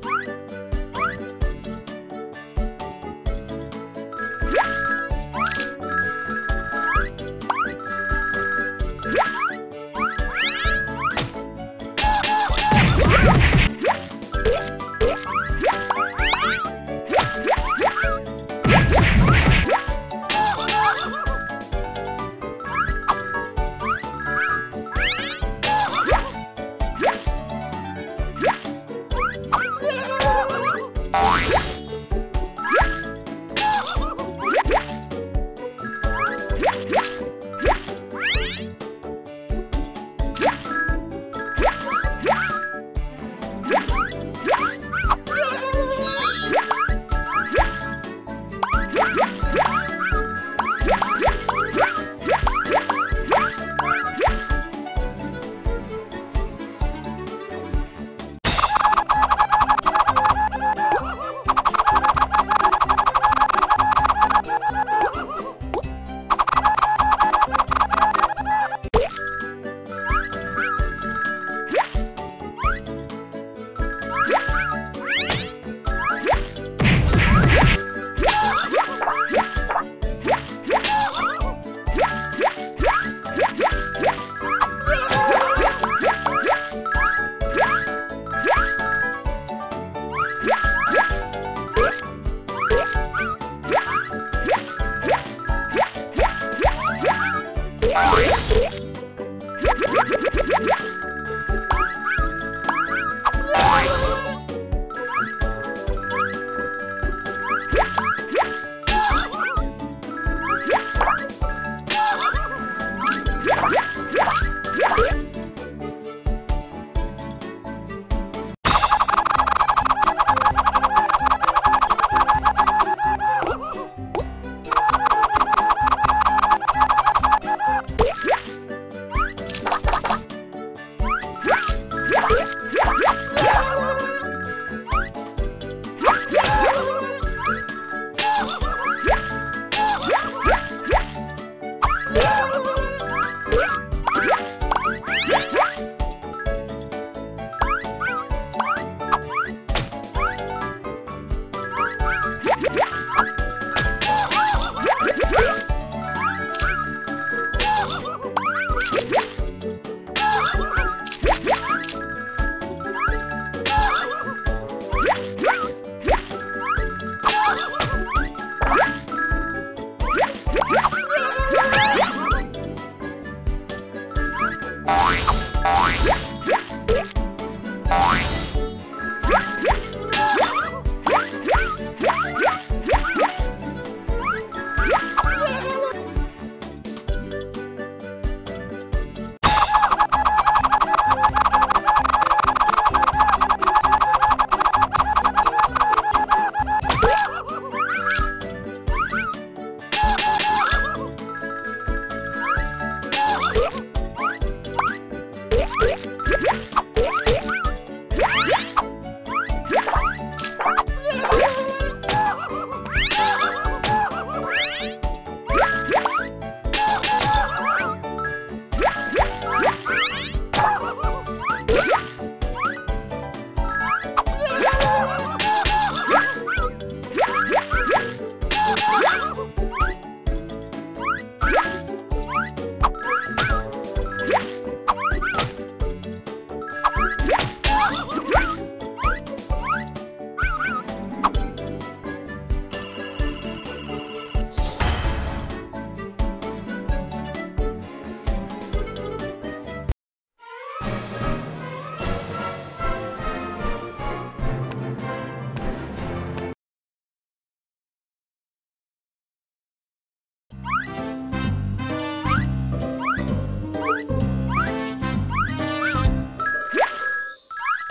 Bye.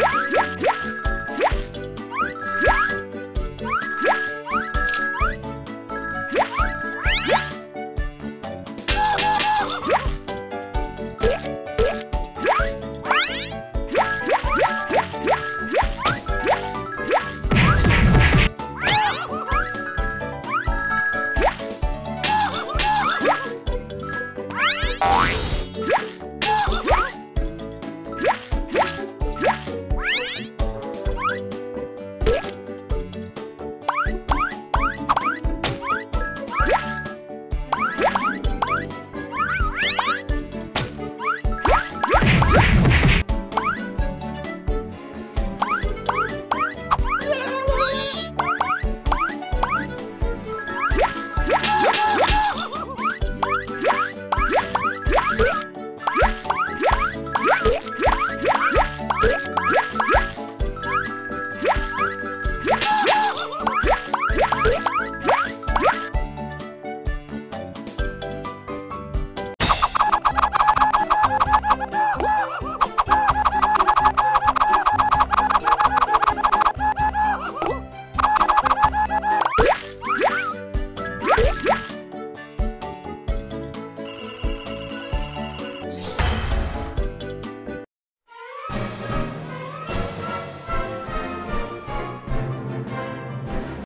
Yeah!